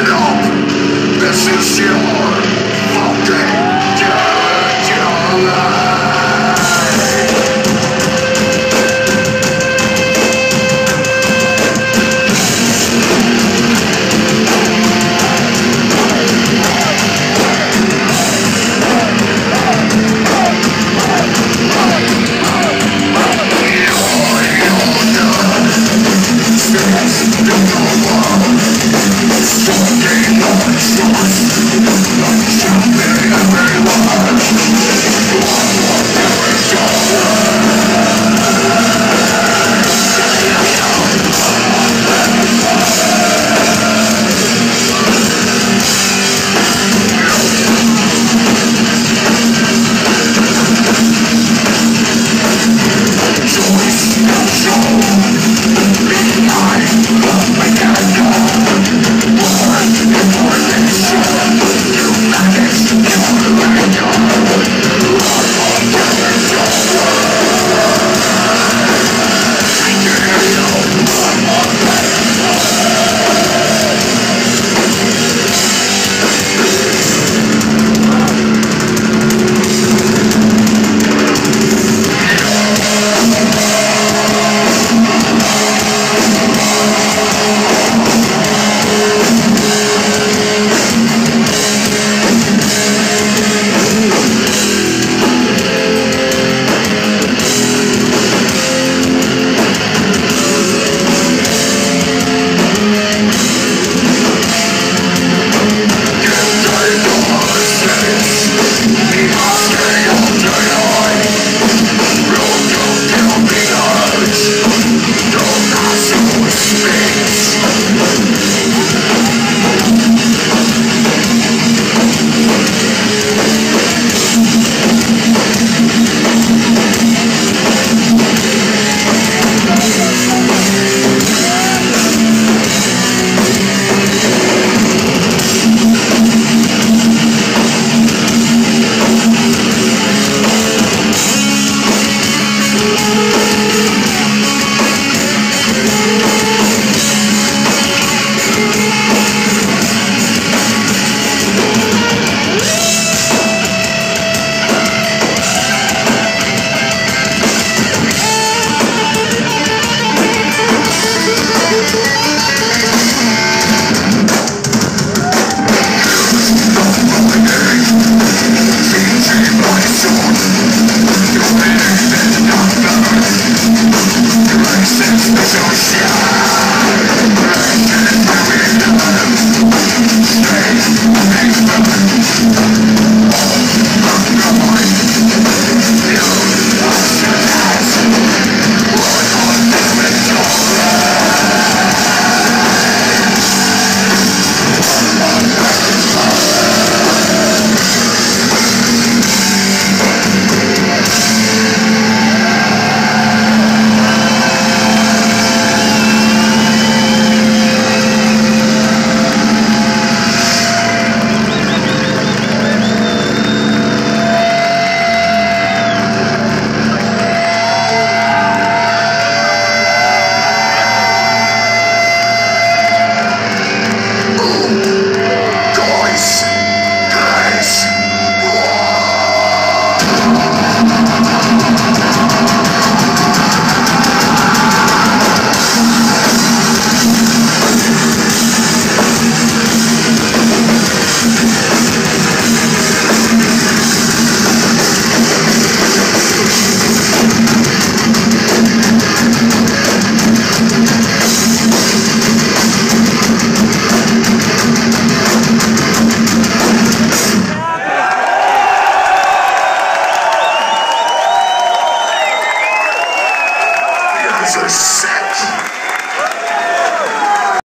Up! This is your fucking 什么时？Jesus.